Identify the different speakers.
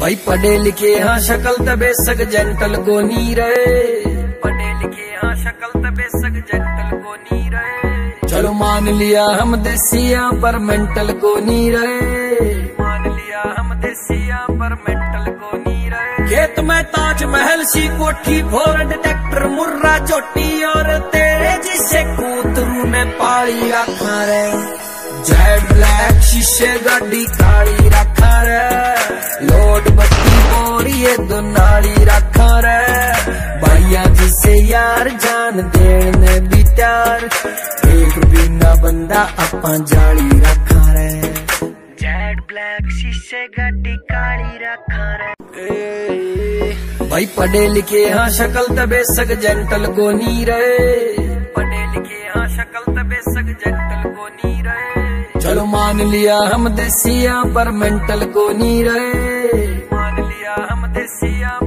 Speaker 1: भाई पढ़े लिखे हाँ शक्ल तबे सग जेंटल को नी रहे। पढ़े लिखे हाँ शकल तबे सग जेंटल को नी रहे। चलो मान लिया हम देसिया पर मेंटल को नी रहे। मान लिया हम देसिया पर मेंटल को नी रहे। खेत में ताजमहल सी कोठी फोर डिटेक्टर मुर्रा चोटी और तेरे जिसे कूतरू ने पाली रखा रे। जेड ब्लैक शीशे गाड़ी बोरिए दो नाली रखा रे भैया जिसे यार जान देने भी त्यार एक बिना बंदा अपा जाली रखा रे
Speaker 2: जेड ब्लैक शीशे गड्डी काली रखा रे
Speaker 1: भाई पढ़े लिखे हाँ शक्ल तबे सग जेंटल को नी रहे पढ़े लिखे हाँ शक्ल तबे सग जेंटल को नी रहे चलो मान लिया हम देसिया पर मेंटल को नी रहे मान लिया